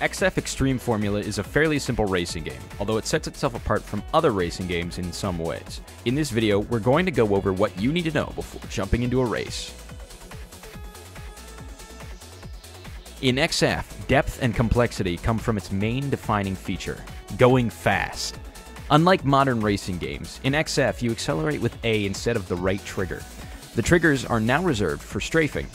XF Extreme Formula is a fairly simple racing game, although it sets itself apart from other racing games in some ways. In this video, we're going to go over what you need to know before jumping into a race. In XF, depth and complexity come from its main defining feature, going fast. Unlike modern racing games, in XF you accelerate with A instead of the right trigger. The triggers are now reserved for strafing,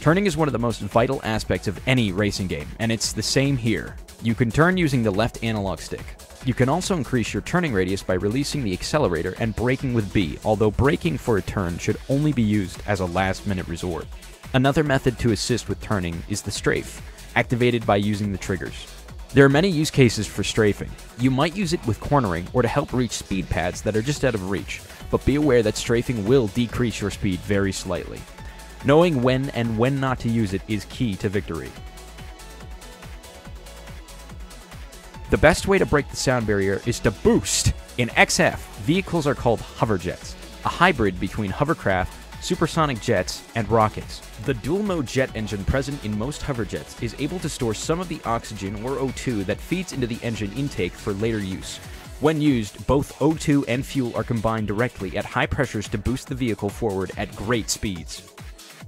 Turning is one of the most vital aspects of any racing game, and it's the same here. You can turn using the left analog stick. You can also increase your turning radius by releasing the accelerator and braking with B, although braking for a turn should only be used as a last minute resort. Another method to assist with turning is the strafe, activated by using the triggers. There are many use cases for strafing. You might use it with cornering or to help reach speed pads that are just out of reach, but be aware that strafing will decrease your speed very slightly. Knowing when and when not to use it is key to victory. The best way to break the sound barrier is to boost. In XF, vehicles are called hoverjets, a hybrid between hovercraft, supersonic jets, and rockets. The dual mode jet engine present in most hoverjets is able to store some of the oxygen or O2 that feeds into the engine intake for later use. When used, both O2 and fuel are combined directly at high pressures to boost the vehicle forward at great speeds.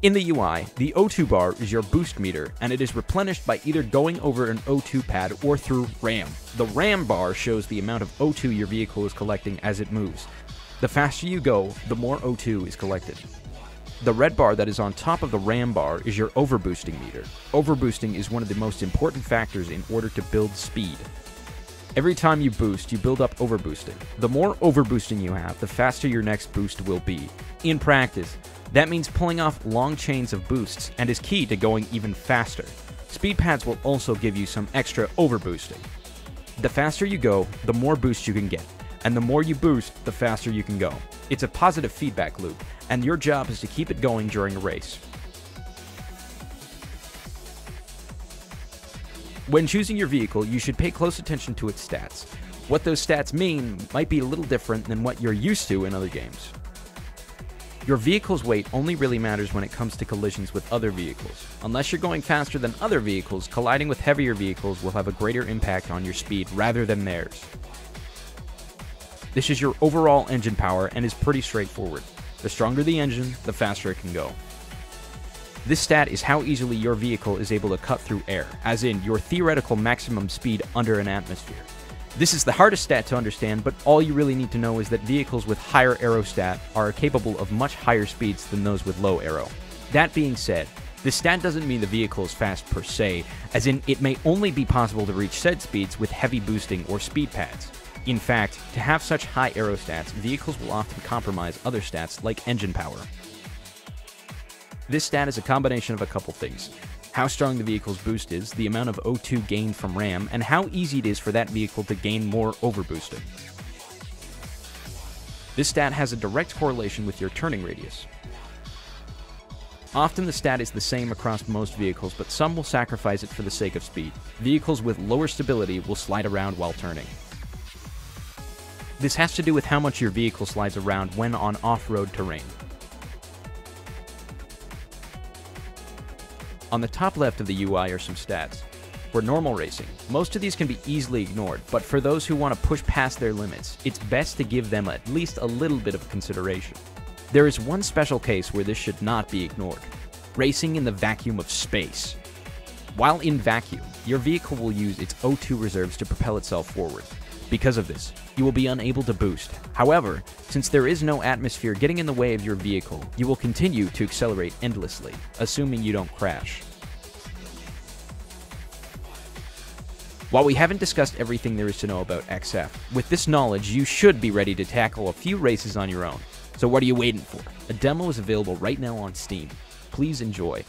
In the UI, the O2 bar is your boost meter, and it is replenished by either going over an O2 pad or through RAM. The RAM bar shows the amount of O2 your vehicle is collecting as it moves. The faster you go, the more O2 is collected. The red bar that is on top of the RAM bar is your overboosting meter. Overboosting is one of the most important factors in order to build speed. Every time you boost, you build up overboosting. The more overboosting you have, the faster your next boost will be. In practice, that means pulling off long chains of boosts and is key to going even faster. Speed pads will also give you some extra overboosting. The faster you go, the more boost you can get, and the more you boost, the faster you can go. It's a positive feedback loop, and your job is to keep it going during a race. When choosing your vehicle, you should pay close attention to its stats. What those stats mean might be a little different than what you're used to in other games. Your vehicle's weight only really matters when it comes to collisions with other vehicles. Unless you're going faster than other vehicles, colliding with heavier vehicles will have a greater impact on your speed rather than theirs. This is your overall engine power and is pretty straightforward. The stronger the engine, the faster it can go. This stat is how easily your vehicle is able to cut through air, as in your theoretical maximum speed under an atmosphere. This is the hardest stat to understand, but all you really need to know is that vehicles with higher aerostat are capable of much higher speeds than those with low aero. That being said, this stat doesn't mean the vehicle is fast per se, as in it may only be possible to reach said speeds with heavy boosting or speed pads. In fact, to have such high aerostats, vehicles will often compromise other stats like engine power. This stat is a combination of a couple things how strong the vehicle's boost is, the amount of O2 gained from RAM, and how easy it is for that vehicle to gain more overboosting. This stat has a direct correlation with your turning radius. Often the stat is the same across most vehicles, but some will sacrifice it for the sake of speed. Vehicles with lower stability will slide around while turning. This has to do with how much your vehicle slides around when on off-road terrain. On the top left of the UI are some stats. For normal racing, most of these can be easily ignored, but for those who want to push past their limits, it's best to give them at least a little bit of consideration. There is one special case where this should not be ignored racing in the vacuum of space. While in vacuum, your vehicle will use its O2 reserves to propel itself forward. Because of this, you will be unable to boost. However, since there is no atmosphere getting in the way of your vehicle, you will continue to accelerate endlessly, assuming you don't crash. While we haven't discussed everything there is to know about XF, with this knowledge you should be ready to tackle a few races on your own. So what are you waiting for? A demo is available right now on Steam. Please enjoy.